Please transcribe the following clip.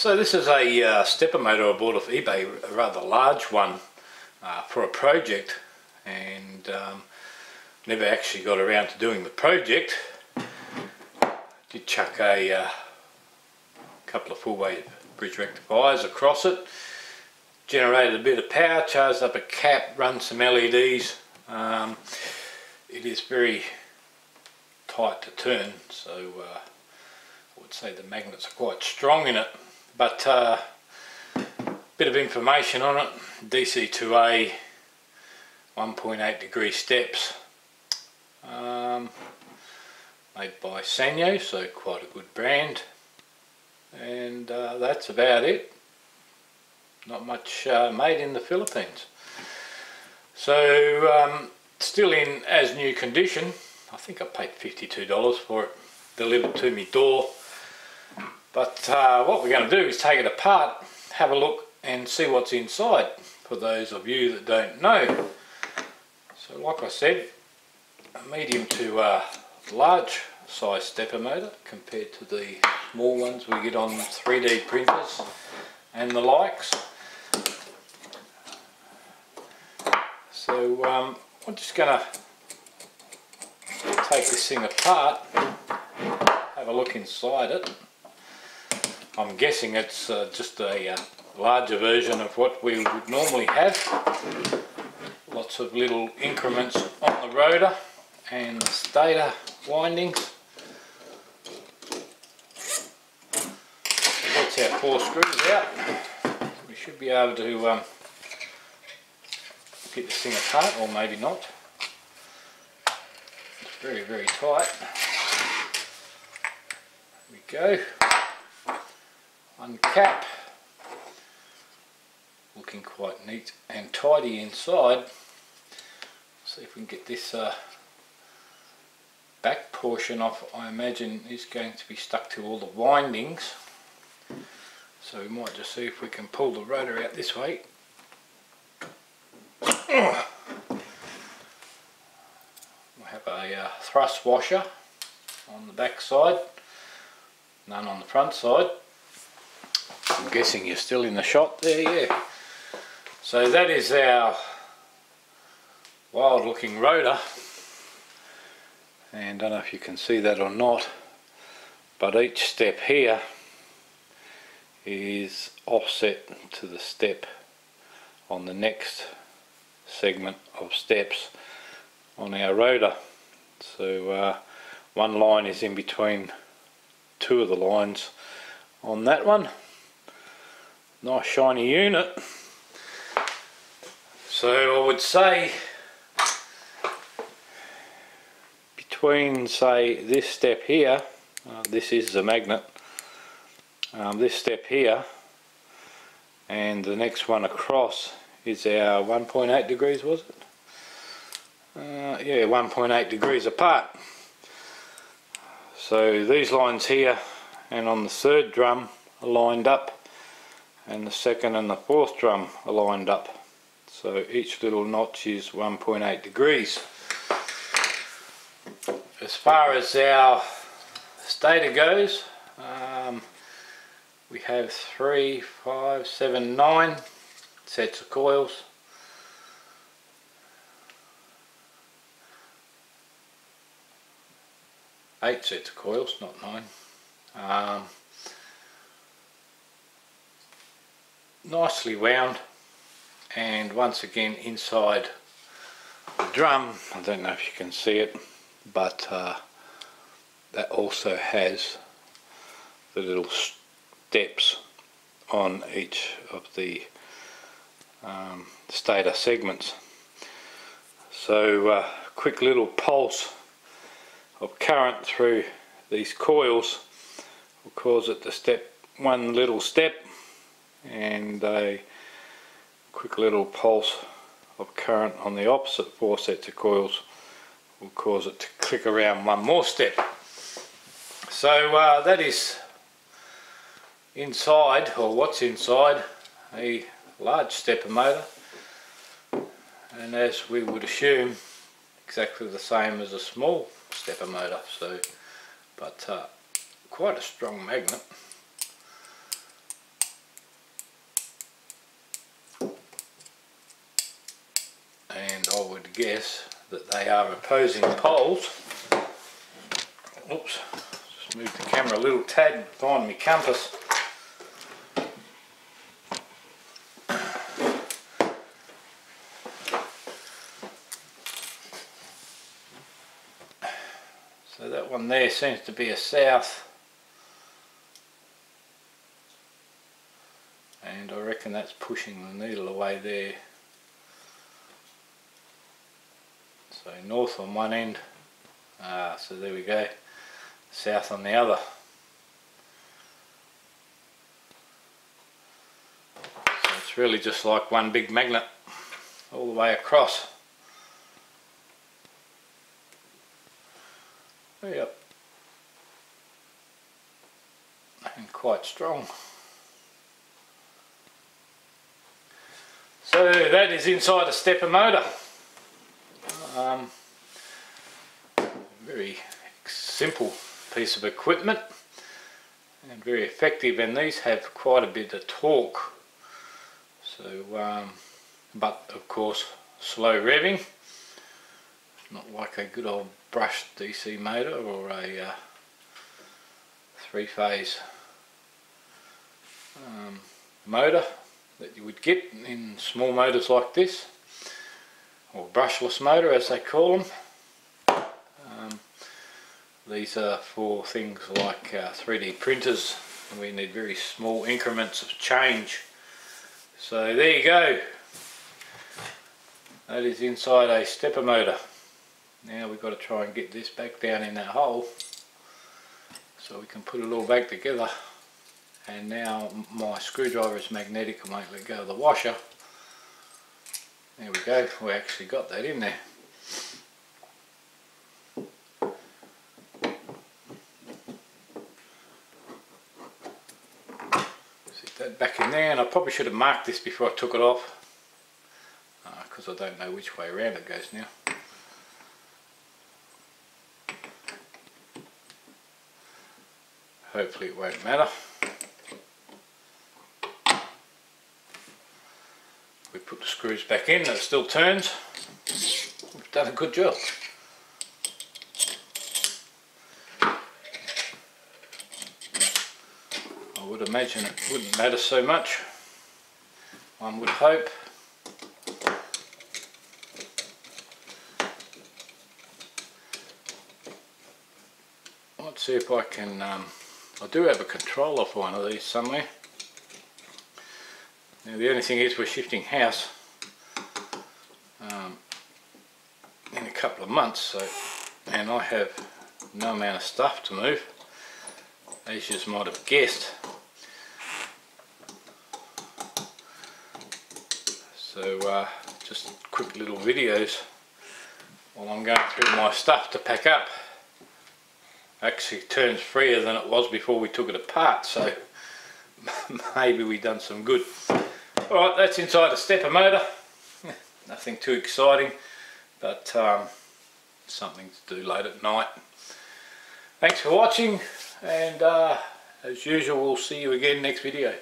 So this is a uh, stepper motor I bought off eBay, a rather large one uh, for a project and um, never actually got around to doing the project. Did chuck a uh, couple of full wave bridge rectifiers across it, generated a bit of power, charged up a cap, run some LEDs. Um, it is very tight to turn so uh, I would say the magnets are quite strong in it but uh, bit of information on it. DC2A 1.8 degree steps. Um, made by Sanyo so quite a good brand. And uh, that's about it. Not much uh, made in the Philippines. So um, still in as new condition. I think I paid $52 for it delivered to me door but uh, what we're going to do is take it apart have a look and see what's inside for those of you that don't know so like I said a medium to uh, large size stepper motor compared to the small ones we get on 3D printers and the likes so um, I'm just going to take this thing apart, have a look inside it. I'm guessing it's uh, just a uh, larger version of what we would normally have. Lots of little increments on the rotor and stator windings. That's our four screws out. We should be able to um, get this thing apart, or maybe not It's very very tight there we go uncap looking quite neat and tidy inside. See if we can get this uh, back portion off. I imagine is going to be stuck to all the windings. So we might just see if we can pull the rotor out this way. We have a uh, thrust washer on the back side, none on the front side. I'm guessing you're still in the shot there, yeah. So that is our wild looking rotor. And I don't know if you can see that or not but each step here is offset to the step on the next segment of steps on our rotor. So uh, one line is in between two of the lines on that one nice shiny unit. So I would say between say this step here uh, this is the magnet um, this step here and the next one across is our 1.8 degrees was it? Uh, yeah 1.8 degrees apart. So these lines here and on the third drum are lined up and the second and the fourth drum are lined up. So each little notch is 1.8 degrees. As far as our stator goes um, we have three, five, seven, nine sets of coils. Eight sets of coils, not nine. Um, nicely wound and once again inside the drum, I don't know if you can see it, but uh, that also has the little steps on each of the um, stator segments. So uh, quick little pulse of current through these coils. Will cause it to step one little step and a quick little pulse of current on the opposite four sets of coils will cause it to click around one more step. So uh, that is inside, or what's inside, a large stepper motor and as we would assume exactly the same as a small stepper motor so but uh, quite a strong magnet I guess that they are opposing poles. Oops, just move the camera a little tad, find my compass. So that one there seems to be a south and I reckon that's pushing the needle away there. So north on one end, ah, so there we go, south on the other. So it's really just like one big magnet all the way across. Yep. And quite strong. So that is inside a stepper motor. Um, very simple piece of equipment and very effective and these have quite a bit of torque. So um, but of course slow revving. Not like a good old brushed DC motor or a uh, three-phase um, motor that you would get in small motors like this or brushless motor as they call them. Um, these are for things like uh, 3D printers and we need very small increments of change. So there you go. That is inside a stepper motor. Now we've got to try and get this back down in that hole so we can put it all back together. And now my screwdriver is magnetic I won't let go of the washer there we go. We actually got that in there. Sit that back in there and I probably should have marked this before I took it off. Because uh, I don't know which way around it goes now. Hopefully it won't matter. We put the screws back in, it still turns. We've done a good job. I would imagine it wouldn't matter so much. One would hope. Let's see if I can um, I do have a controller for one of these somewhere. Now the only thing is we're shifting house um, in a couple of months so and I have no amount of stuff to move. As you might have guessed. So uh, just quick little videos while I'm going through my stuff to pack up. Actually turns freer than it was before we took it apart so maybe we've done some good. Alright that's inside the stepper motor nothing too exciting but um, something to do late at night. Thanks for watching and uh, as usual we'll see you again next video